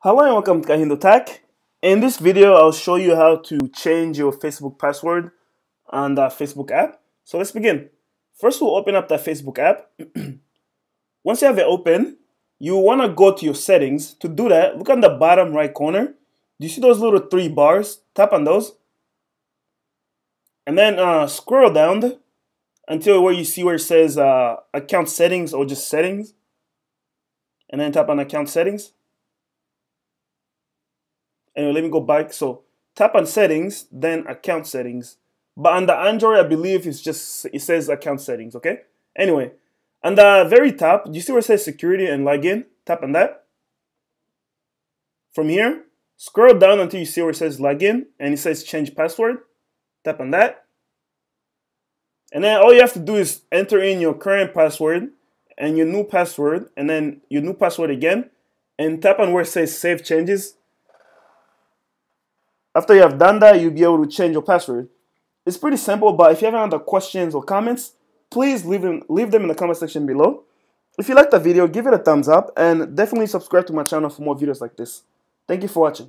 Hello and welcome to Kahindo Tech. In this video, I'll show you how to change your Facebook password on the Facebook app. So let's begin. First, we'll open up the Facebook app. Once you have it open, you want to go to your settings. To do that, look on the bottom right corner. Do you see those little three bars? Tap on those. And then uh, scroll down until where you see where it says uh, account settings or just settings. And then tap on account settings. Anyway, let me go back. So tap on settings, then account settings. But on the Android, I believe it's just, it says account settings, okay? Anyway, on the very top, do you see where it says security and login? Tap on that. From here, scroll down until you see where it says login and it says change password. Tap on that. And then all you have to do is enter in your current password and your new password and then your new password again and tap on where it says save changes. After you have done that, you'll be able to change your password. It's pretty simple, but if you have any other questions or comments, please leave them, leave them in the comment section below. If you liked the video, give it a thumbs up and definitely subscribe to my channel for more videos like this. Thank you for watching.